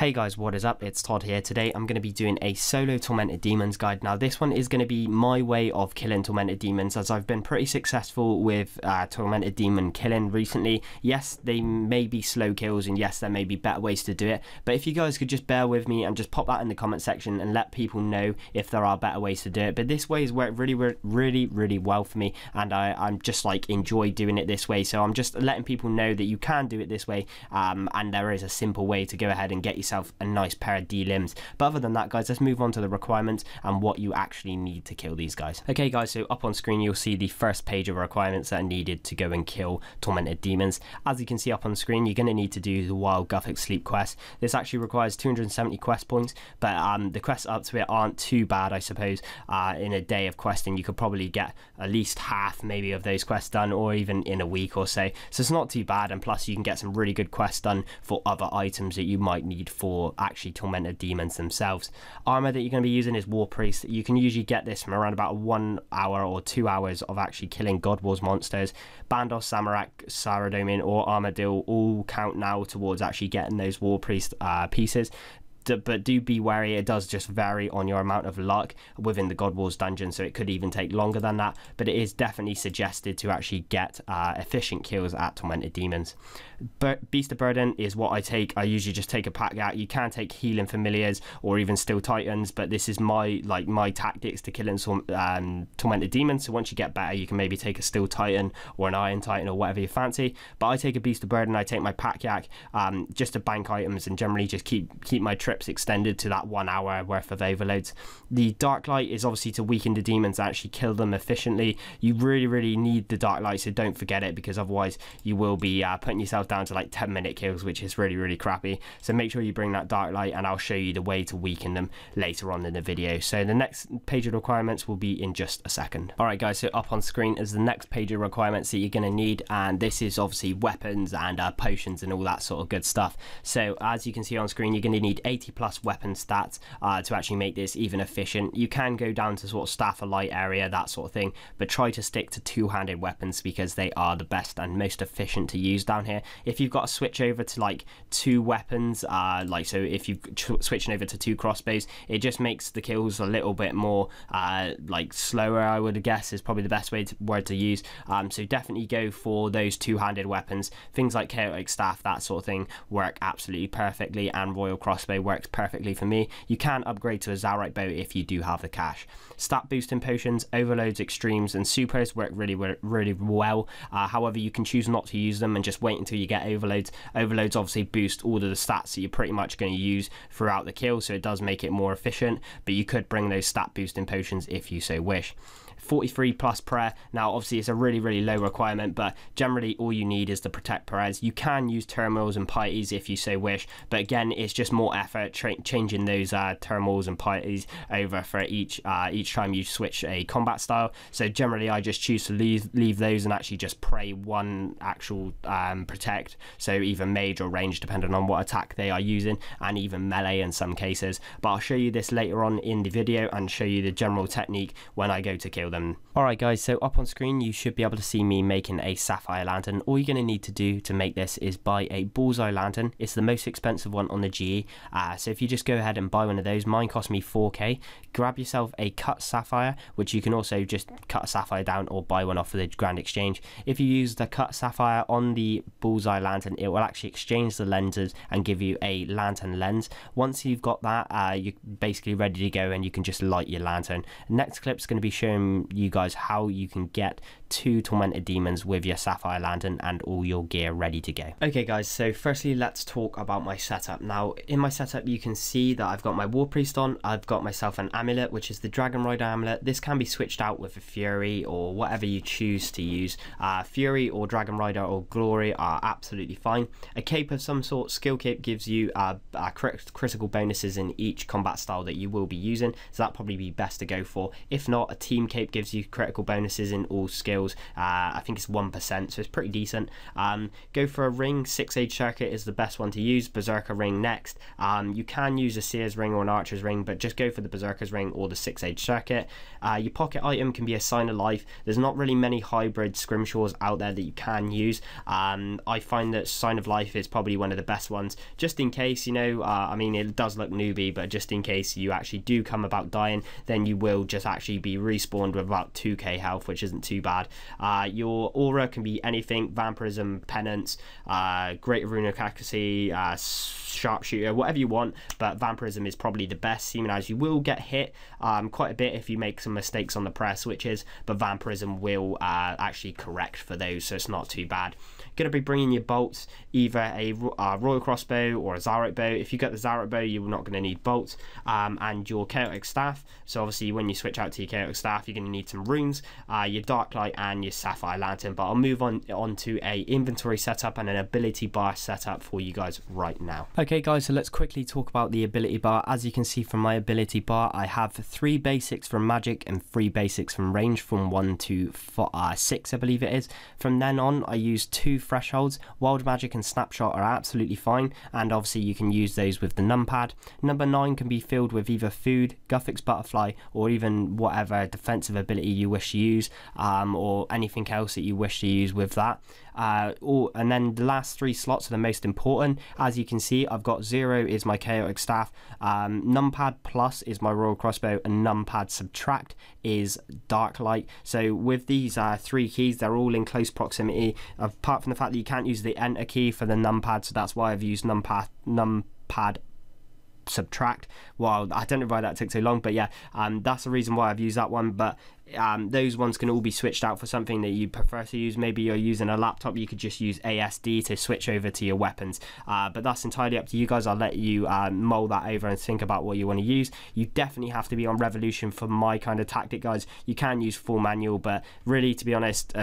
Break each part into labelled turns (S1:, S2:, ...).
S1: Hey guys, what is up? It's Todd here. Today I'm going to be doing a solo Tormented Demons guide. Now this one is going to be my way of killing Tormented Demons as I've been pretty successful with uh, Tormented Demon killing recently. Yes, they may be slow kills and yes, there may be better ways to do it. But if you guys could just bear with me and just pop that in the comment section and let people know if there are better ways to do it. But this way has worked really, really, really well for me and I, I'm just like enjoy doing it this way. So I'm just letting people know that you can do it this way um, and there is a simple way to go ahead and get yourself yourself a nice pair of D limbs. But other than that, guys, let's move on to the requirements and what you actually need to kill these guys. Okay, guys, so up on screen, you'll see the first page of requirements that are needed to go and kill tormented demons. As you can see up on screen, you're going to need to do the While Guthix Sleeps quest. This actually requires 270 quest points, but um, the quests up to it aren't too bad, I suppose. Uh, in a day of questing, you could probably get at least half, maybe, of those quests done, or even in a week or so. So it's not too bad, and plus you can get some really good quests done for other items that you might need for actually tormented demons themselves. Armor that you're going to be using is War Priest. You can usually get this from around about one hour or two hours of actually killing God Wars monsters. Bandos, Zamorak, Saradomin, or Armadyl all count now towards actually getting those War Priest uh, pieces but do be wary it does just vary on your amount of luck within the god wars dungeon so it could even take longer than that but it is definitely suggested to actually get uh, efficient kills at tormented demons beast of burden is what i take. I usually just take a pack yak. You can take healing familiars or even steel titans but this is my like my tactics to killing some um, tormented demons. So once you get better you can maybe take a steel titan or an iron titan or whatever you fancy. But i take a beast of burden. I take my pack yak um, just to bank items and generally just keep keep my trips extended to that one hour worth of overloads. The dark light is obviously to weaken the demons actually kill them efficiently. You really, really need the dark light, so don't forget it because otherwise you will be uh, putting yourself down to like 10 minute kills, which is really, really crappy. So make sure you bring that dark light and I'll show you the way to weaken them later on in the video. So the next page of requirements will be in just a second. All right, guys, so up on screen is the next page of requirements that you're going to need, and this is obviously weapons and uh, potions and all that sort of good stuff. So as you can see on screen, you're going to need 80 plus weapon stats uh, to actually make this even efficient. You can go down to sort of Staff of Light area, that sort of thing, but try to stick to two-handed weapons because they are the best and most efficient to use down here. If you've got to switch over to like two weapons, uh, like so if you're switching over to two crossbows, it just makes the kills a little bit more uh, like slower, I would guess is probably the best way to, word to use. Um, so definitely go for those two-handed weapons. Things like chaotic staff, that sort of thing, work absolutely perfectly, and royal crossbow works perfectly for me. You can upgrade to a Zaryte bow if you do have the cash. Stat boosting potions, overloads, extremes, and supers work really, really well. Uh, however, you can choose not to use them and just wait until you get overloads. Overloads obviously boost all of the stats that you're pretty much going to use throughout the kill, so it does make it more efficient. But you could bring those stat boosting potions if you so wish. 43 plus prayer. Now, obviously, it's a really, really low requirement, but generally, all you need is to protect prayers. You can use terminals and pieties if you so wish, but again, it's just more effort changing those uh, terminals and pieties over for each uh, each time you switch a combat style. So generally, I just choose to leave leave those and actually just pray one actual um, protect. So either mage or range, depending on what attack they are using, and even melee in some cases. But I'll show you this later on in the video and show you the general technique when I go to kill them. Alright guys, so up on screen you should be able to see me making a sapphire lantern. All you're going to need to do to make this is buy a bullseye lantern. It's the most expensive one on the GE. Uh, so if you just go ahead and buy one of those, mine cost me 4k. Grab yourself a cut sapphire, which you can also just cut a sapphire down or buy one off of the Grand Exchange. If you use the cut sapphire on the bullseye lantern, it will actually exchange the lenses and give you a lantern lens. Once you've got that, uh, you're basically ready to go and you can just light your lantern. Next clip is going to be showing you guys how you can get two Tormented Demons with your Sapphire Lantern and all your gear ready to go. Okay guys, so firstly let's talk about my setup. Now in my setup you can see that I've got my War Priest on, I've got myself an amulet which is the Dragon Rider amulet. This can be switched out with a Fury or whatever you choose to use. Uh, Fury or Dragon Rider or Glory are absolutely fine. A cape of some sort, skill cape gives you uh, uh, crit critical bonuses in each combat style that you will be using, so that probably be best to go for. If not, a team cape type gives you critical bonuses in all skills. Uh, I think it's 1%, so it's pretty decent. Um, go for a ring. Sixth-Age Circuit is the best one to use. Berserker Ring next. Um, you can use a Seer's Ring or an Archer's Ring, but just go for the Berserker's Ring or the Sixth-Age Circuit. Uh, your pocket item can be a Sign of Life. There's not really many hybrid scrimshaws out there that you can use. Um, I find that Sign of Life is probably one of the best ones, just in case, you know, uh, I mean, it does look newbie, but just in case you actually do come about dying, then you will just actually be respawned about 2k health, which isn't too bad. Uh, your aura can be anything vampirism, penance, uh, greater runic accuracy, uh, sharpshooter, whatever you want, but vampirism is probably the best, seeming as you will get hit um, quite a bit if you make some mistakes on the press, which is, but vampirism will uh, actually correct for those, so it's not too bad going to be bringing your bolts, either a uh, Royal Crossbow or a Zaryte Bow. If you get the Zaryte Bow, you're not going to need bolts, um, and your Chaotic Staff. So obviously, when you switch out to your Chaotic Staff, you're going to need some runes, uh, your Dark Light, and your Sapphire Lantern. But I'll move on onto a inventory setup and an ability bar setup for you guys right now. Okay, guys, so let's quickly talk about the ability bar. As you can see from my ability bar, I have three basics from magic and three basics from range from one to four, uh, six, I believe it is. From then on, I use two thresholds. Wild Magic and Snapshot are absolutely fine, and obviously you can use those with the numpad. Number 9 can be filled with either food, Guthix Butterfly, or even whatever defensive ability you wish to use, um, or anything else that you wish to use with that. Uh, or, and then the last three slots are the most important. As you can see, I've got zero is my chaotic staff, um, numpad plus is my royal crossbow, and numpad subtract is dark light. So with these uh, three keys, they're all in close proximity. Apart from the fact that you can't use the enter key for the numpad, so that's why I've used numpad numpad subtract. Well, I don't know why that took so long, but yeah, um, that's the reason why I've used that one. But um, those ones can all be switched out for something that you prefer to use. Maybe you're using a laptop, you could just use ASD to switch over to your weapons. Uh, but that's entirely up to you guys. I'll let you uh, mull that over and think about what you want to use. You definitely have to be on Revolution for my kind of tactic, guys. You can use full manual, but really, to be honest,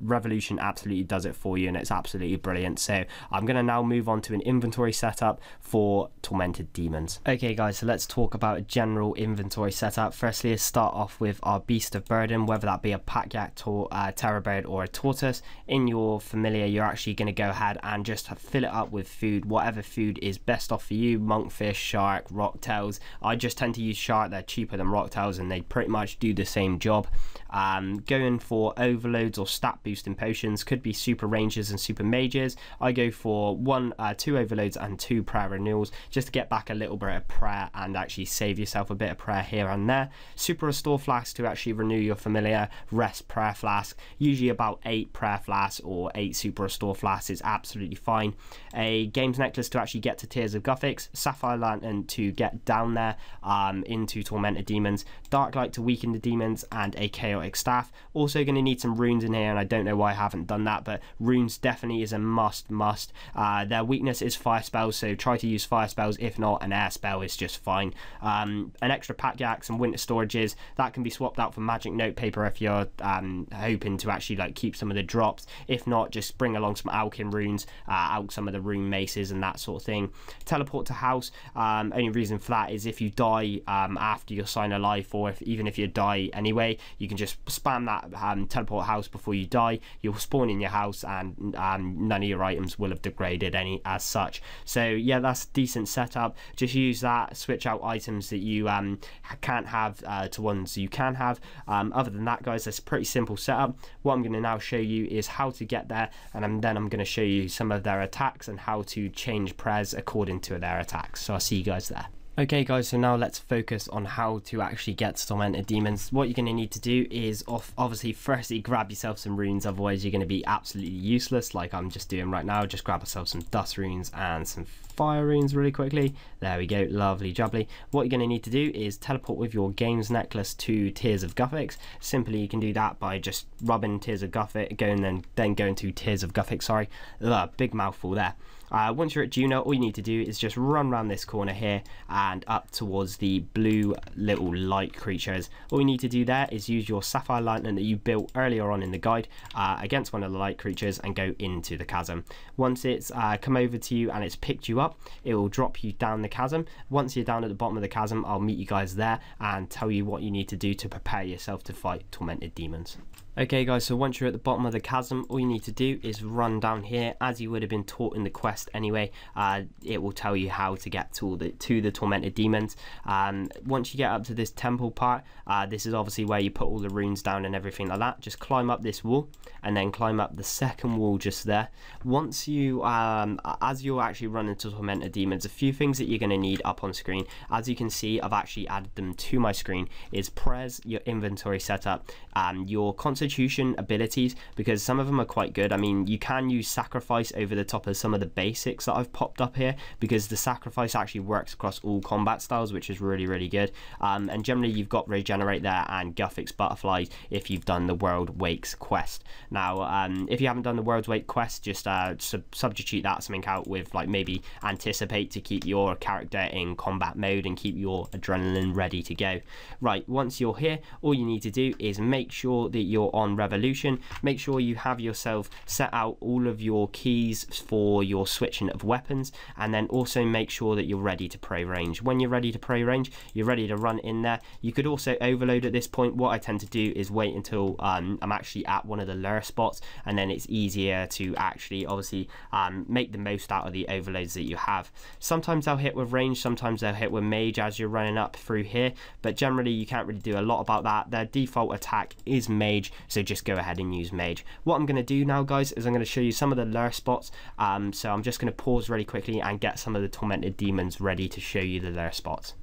S1: Revolution absolutely does it for you, and it's absolutely brilliant. So I'm going to now move on to an inventory setup for Tormented Demons. Okay, guys, so let's talk about a general inventory setup. Firstly, let's start off with our Beast of whether that be a pack yak, tor- uh, bird, or a tortoise. In your familiar, you're actually going to go ahead and just fill it up with food, whatever food is best off for you monkfish, shark, rocktails. I just tend to use shark, they're cheaper than rocktails and they pretty much do the same job. Um, going for overloads or stat boosting potions could be super rangers and super mages. I go for one, uh, two overloads and two prayer renewals just to get back a little bit of prayer and actually save yourself a bit of prayer here and there. Super restore flask to actually renew your familiar rest prayer flask. Usually about eight prayer flasks or eight super restore flasks is absolutely fine. A games necklace to actually get to Tears of Guthix, Sapphire Lantern to get down there um, into Tormented Demons, Dark Light to weaken the demons, and a Chaotic Staff. Also going to need some runes in here, and I don't know why I haven't done that, but runes definitely is a must, must. Uh, their weakness is fire spells, so try to use fire spells. If not, an air spell is just fine. Um, an extra pack yak, some winter storages, that can be swapped out for magic notepaper if you're um, hoping to actually like keep some of the drops. If not, just bring along some alching runes, uh, out some of the rune maces and that sort of thing. Teleport to house. Um, only reason for that is if you die um, after your sign of life, or if even if you die anyway, you can just spam that um, teleport house before you die. You'll spawn in your house, and none of your items will have degraded any as such. So yeah, that's decent setup. Just use that. Switch out items that you um, can't have uh, to ones you can have. Um, other than that, guys, that's a pretty simple setup. What I'm going to now show you is how to get there, and then I'm going to show you some of their attacks and how to change prez according to their attacks. So I'll see you guys there. Okay guys, so now let's focus on how to actually get to Tormented Demons. What you're going to need to do is off, obviously firstly grab yourself some runes, otherwise you're going to be absolutely useless like I'm just doing right now. Just grab yourself some dust runes and some fire runes really quickly. There we go, lovely jubbly. What you're going to need to do is teleport with your games necklace to Tears of Guthix. Simply you can do that by just rubbing Tears of Guthix, going then, then going to Tears of Guthix, sorry. Ugh, big mouthful there. Uh, once you're at Juna, all you need to do is just run around this corner here and up towards the blue little light creatures. All you need to do there is use your Sapphire Lantern that you built earlier on in the guide uh, against one of the light creatures and go into the chasm. Once it's uh, come over to you and it's picked you up, it will drop you down the chasm. Once you're down at the bottom of the chasm, I'll meet you guys there and tell you what you need to do to prepare yourself to fight tormented demons. Okay guys, so once you're at the bottom of the chasm, all you need to do is run down here as you would have been taught in the quest anyway. Uh, it will tell you how to get to the, to the tormented demons. Um, once you get up to this temple part, uh, this is obviously where you put all the runes down and everything like that. Just climb up this wall and then climb up the second wall just there. Once you, um, as you're actually running to tormented demons, a few things that you're going to need up on screen. As you can see, I've actually added them to my screen. Is pres, your inventory setup, um, your concentration Constitution abilities because some of them are quite good. I mean, you can use Sacrifice over the top of some of the basics that I've popped up here because the Sacrifice actually works across all combat styles, which is really, really good. Um, and generally, you've got Regenerate there and Guthix Butterflies if you've done the World Wakes quest. Now, um, if you haven't done the World Wake quest, just uh, sub substitute that something out with like maybe Anticipate to keep your character in combat mode and keep your adrenaline ready to go. Right, once you're here, all you need to do is make sure that you're on Revolution, make sure you have yourself set out all of your keys for your switching of weapons and then also make sure that you're ready to pray range. When you're ready to pray range, you're ready to run in there. You could also overload at this point. What I tend to do is wait until um, I'm actually at one of the lure spots and then it's easier to actually obviously um, make the most out of the overloads that you have. Sometimes they'll hit with range, sometimes they'll hit with mage as you're running up through here, but generally you can't really do a lot about that. Their default attack is mage, so just go ahead and use mage. What I'm going to do now guys is I'm going to show you some of the lure spots um, so I'm just going to pause really quickly and get some of the tormented demons ready to show you the lure spots.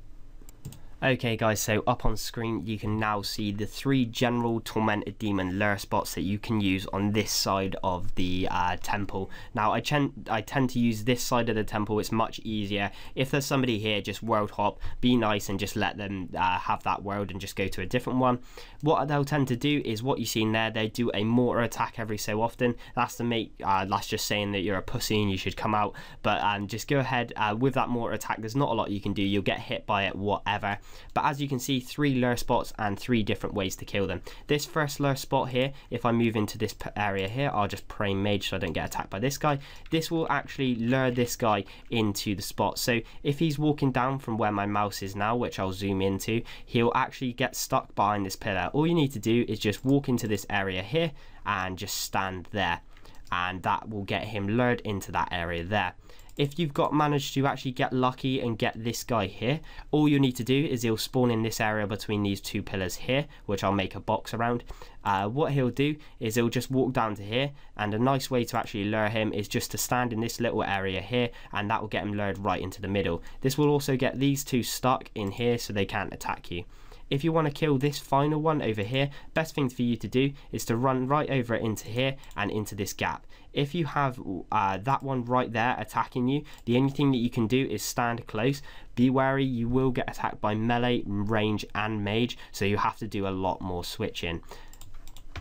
S1: Okay guys, so up on screen you can now see the three general Tormented Demon lure spots that you can use on this side of the uh, temple. Now I, I tend to use this side of the temple, it's much easier. If there's somebody here, just world hop, be nice and just let them uh, have that world and just go to a different one. What they'll tend to do is what you've seen there, they do a mortar attack every so often. That's to make, uh, that's just saying that you're a pussy and you should come out. But um, just go ahead uh, with that mortar attack, there's not a lot you can do, you'll get hit by it, whatever. But as you can see, three lure spots and three different ways to kill them. This first lure spot here, if I move into this area here, I'll just pray mage so I don't get attacked by this guy. This will actually lure this guy into the spot. So if he's walking down from where my mouse is now, which I'll zoom into, he'll actually get stuck behind this pillar. All you need to do is just walk into this area here and just stand there and that will get him lured into that area there if you've got managed to actually get lucky and get this guy here, all you need to do is he'll spawn in this area between these two pillars here, which I'll make a box around. Uh, what he'll do is he'll just walk down to here, and a nice way to actually lure him is just to stand in this little area here, and that will get him lured right into the middle. This will also get these two stuck in here so they can't attack you. If you want to kill this final one over here, best thing for you to do is to run right over it into here and into this gap. If you have uh, that one right there attacking you, the only thing that you can do is stand close. Be wary, you will get attacked by melee, range and mage, so you have to do a lot more switching.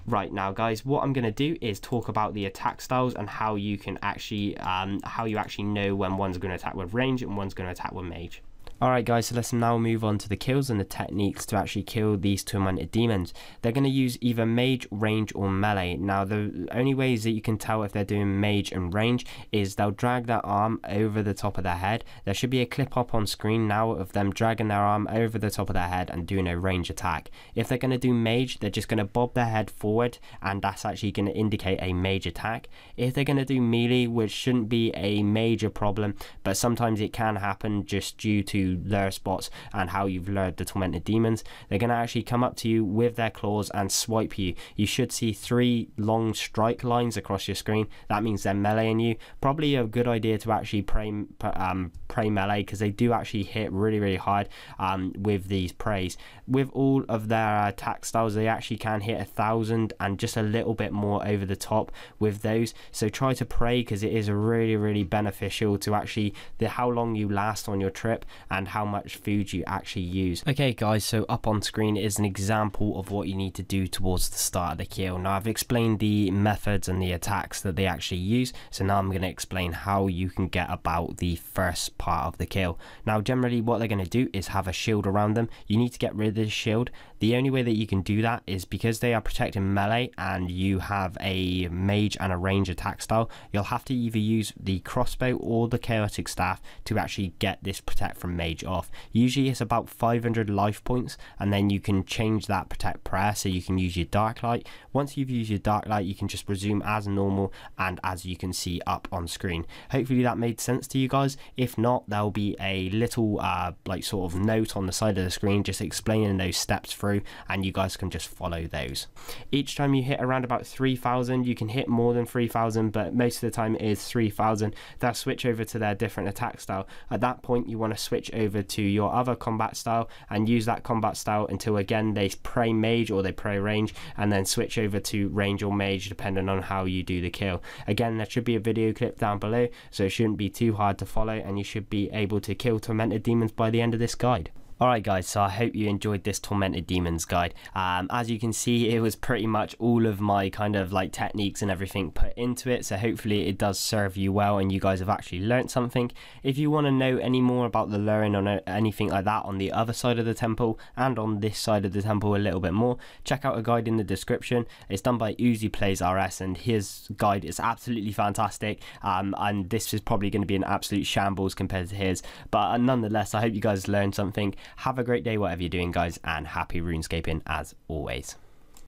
S1: Right now guys, what I'm going to do is talk about the attack styles and how you can actually, um, how you actually know when one's going to attack with range and one's going to attack with mage. Alright guys, so let's now move on to the kills and the techniques to actually kill these tormented demons. They're going to use either mage, range or melee. Now the only ways that you can tell if they're doing mage and range is they'll drag their arm over the top of their head. There should be a clip up on screen now of them dragging their arm over the top of their head and doing a range attack. If they're going to do mage, they're just going to bob their head forward and that's actually going to indicate a mage attack. If they're going to do melee, which shouldn't be a major problem, but sometimes it can happen just due to lure spots and how you've lured the tormented demons. They're going to actually come up to you with their claws and swipe you. You should see three long strike lines across your screen. That means they're meleeing you. Probably a good idea to actually pray, um, pray melee because they do actually hit really, really hard um, with these prays. With all of their attack styles, they actually can hit a thousand and just a little bit more over the top with those. So try to pray because it is really, really beneficial to actually the how long you last on your trip and how much food you actually use. Okay guys, so up on screen is an example of what you need to do towards the start of the kill. Now I've explained the methods and the attacks that they actually use, so now I'm going to explain how you can get about the first part of the kill. Now generally what they're going to do is have a shield around them. You need to get rid of this shield. The only way that you can do that is because they are protecting melee and you have a mage and a range attack style, you'll have to either use the crossbow or the chaotic staff to actually get this protect from mage off. Usually it's about 500 life points and then you can change that protect prayer so you can use your dark light. Once you've used your dark light you can just resume as normal and as you can see up on screen. Hopefully that made sense to you guys. If not there'll be a little uh, like sort of note on the side of the screen just explaining those steps through and you guys can just follow those. Each time you hit around about 3000 you can hit more than 3000 but most of the time it is 3000 they'll switch over to their different attack style. At that point you want to switch over to your other combat style and use that combat style until again they pray mage or they pray range and then switch over to range or mage depending on how you do the kill. Again there should be a video clip down below so it shouldn't be too hard to follow and you should be able to kill tormented demons by the end of this guide. Alright guys, so I hope you enjoyed this Tormented Demons guide. Um, as you can see, it was pretty much all of my kind of like techniques and everything put into it, so hopefully it does serve you well and you guys have actually learnt something. If you want to know any more about the luring or anything like that on the other side of the temple and on this side of the temple a little bit more, check out a guide in the description. It's done by Uzi Plays RS and his guide is absolutely fantastic um, and this is probably going to be an absolute shambles compared to his, but uh, nonetheless, I hope you guys learned something. Have a great day, whatever you're doing, guys, and happy RuneScaping as always.